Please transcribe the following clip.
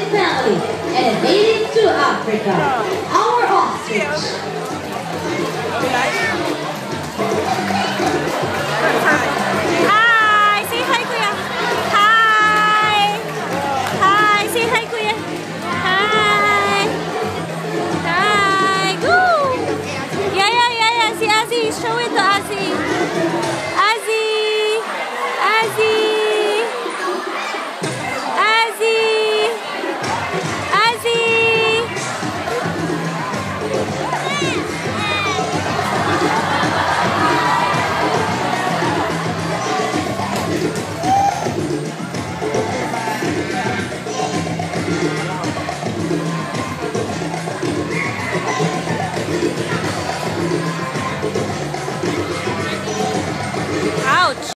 his family and made it to Africa. Our hostage. Hi, hi, Hi. Hi, hi, Hi. Hi. Go. Yeah, yeah, yeah, yeah. See show it up. Ouch!